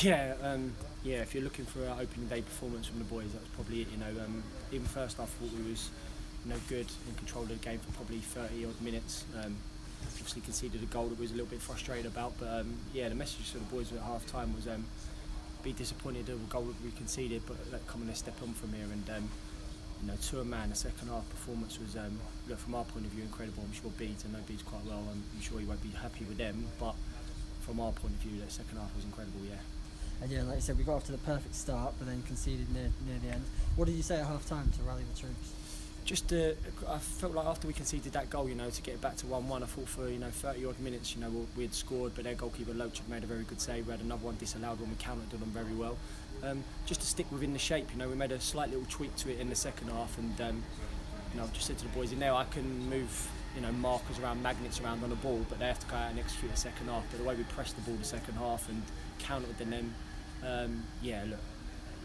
Yeah, um, yeah. If you're looking for an opening day performance from the boys, that's probably it. You know, um, even first I thought we was, you know, good in control of the game for probably 30 odd minutes. Um, obviously conceded a goal that we was a little bit frustrated about, but um, yeah, the message to the boys at half time was um, be disappointed with the goal that we conceded, but let come on a step on from here and. Um, you know, to a man, the second half performance was, look, from our point of view, incredible. I'm sure Beads, I know Beads quite well, and I'm sure he won't be happy with them, but from our point of view, the second half was incredible, yeah. And yeah, like I said, we got off to the perfect start, but then conceded near near the end. What did you say at half time to rally the troops? Just, uh, I felt like after we conceded that goal, you know, to get back to 1-1, I thought for you know 30 odd minutes, you know, we had scored, but their goalkeeper Loach had made a very good save. We had another one disallowed when we countered them very well. Um, just to stick within the shape, you know, we made a slight little tweak to it in the second half, and um, you know, I've just said to the boys in there, I can move you know markers around, magnets around on the ball, but they have to go out and execute the second half. But the way we pressed the ball the second half and countered them, um, yeah, look.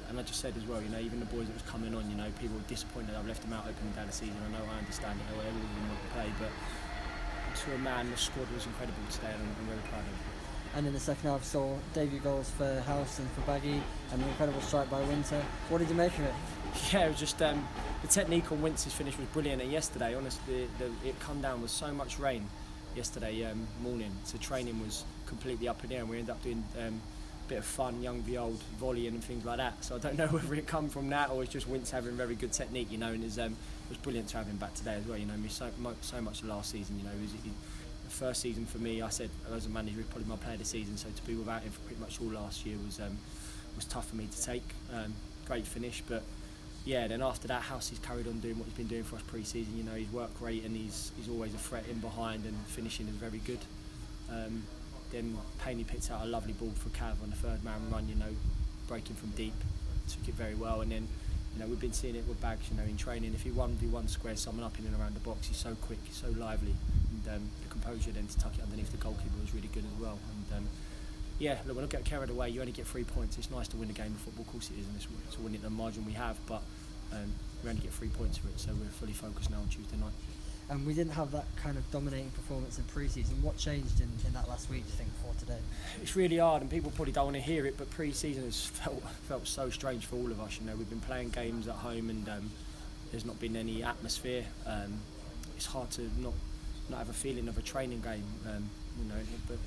And I just said as well, you know, even the boys that was coming on, you know, people were disappointed I've left them out opening down the season. I know, I understand it, everyone want to play, but to a man, the squad was incredible today, and I'm, I'm proud of them. And in the second half, saw debut goals for House and for Baggy, and an incredible strike by Winter. What did you make of it? Yeah, it was just um, the technique on Winter's finish was brilliant. And yesterday, honestly, the, the, it come down with so much rain yesterday um, morning. So training was completely up in the air, and we ended up doing um, bit of fun, young v old, volleying and things like that. So I don't know whether it come from that or it's just Winter having very good technique, you know. And um, it was brilliant to have him back today as well. You know, I so, so much last season. You know, was, he, the first season for me, I said as a manager, he's probably my player of the season. So to be without him for pretty much all last year was um, was tough for me to take. Um, great finish, but yeah, then after that, House he's carried on doing what he's been doing for us pre-season. You know, he's worked great and he's he's always a threat in behind and finishing is very good. Um, then Payne picked out a lovely ball for Cav on the third man run. You know, breaking from deep, took it very well. And then, you know, we've been seeing it with Bags. You know, in training, if he one v one squares someone up in and around the box, he's so quick, he's so lively, and um, the composure then to tuck it underneath the goalkeeper was really good as well. And um, yeah, look, when I get carried away, you only get three points. It's nice to win a game of football, of course it is, and it's win it the margin we have, but um, we only get three points for it, so we're fully focused now on Tuesday night. And we didn't have that kind of dominating performance in pre-season. What changed in, in that last week, do you think, for today? It's really hard, and people probably don't want to hear it, but pre-season has felt felt so strange for all of us. You know, we've been playing games at home, and um, there's not been any atmosphere. Um, it's hard to not not have a feeling of a training game. Um, you know, but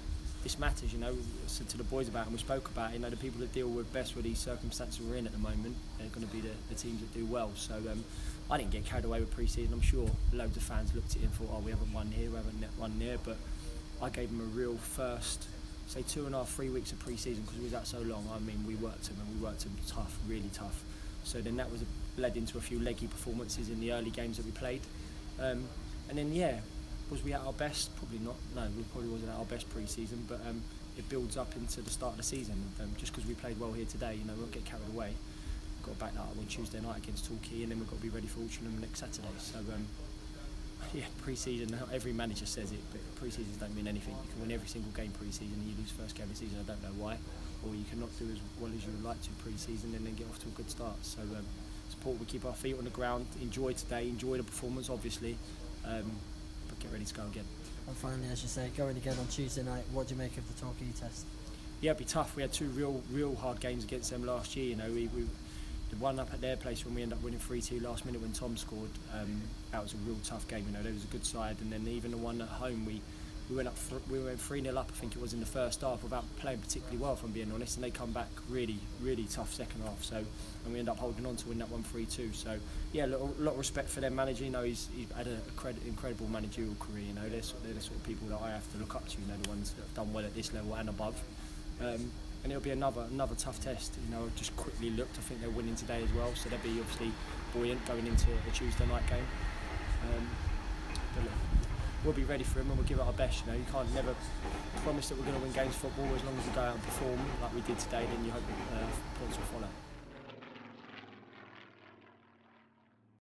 this matters, you know, to the boys about and we spoke about it, you know, the people that deal with best with these circumstances we're in at the moment are going to be the, the teams that do well. So um, I didn't get carried away with pre-season. I'm sure loads of fans looked at it and thought, oh, we haven't won here, we haven't won there. But I gave them a real first, say, two and a half, three weeks of pre-season because it was that so long. I mean, we worked them and we worked them tough, really tough. So then that was a, led into a few leggy performances in the early games that we played. Um, and then, yeah, was we at our best? Probably not. No, we probably wasn't at our best pre-season, but um, it builds up into the start of the season. Um, just because we played well here today, you know, we won't get carried away. We've got to back that up on Tuesday night against Torquay, and then we've got to be ready for Altrincham next Saturday. So, um, yeah, pre-season. Every manager says it, but pre-seasons don't mean anything. You can win every single game pre-season, and you lose first game of the season. I don't know why, or you cannot do as well as you would like to pre-season, and then get off to a good start. So. Um, support we keep our feet on the ground enjoy today enjoy the performance obviously um, get ready to go again. And finally, as you say, going again on Tuesday night, what do you make of the Torquay test? Yeah, it'd be tough. We had two real, real hard games against them last year. You know, we, we the one up at their place when we ended up winning 3-2 last minute when Tom scored. Um, that was a real tough game. You know, there was a good side, and then even the one at home, we we went up we went 3 0 up I think it was in the first half without playing particularly well I'm being honest and they come back really really tough second half so and we end up holding on to win that one 3-2 so yeah a lot, of respect for their manager you know he's, he's had an incredible managerial career you know they're, they're the sort of people that I have to look up to you know the ones that have done well at this level and above um, and it'll be another another tough test you know just quickly looked I think they're winning today as well so they'll be obviously buoyant going into the Tuesday night game um, we'll be ready for him and we'll give it our best. You know, you can't never promise that we're going to win games football as long as we go out and perform like we did today. Then you hope uh, points will follow.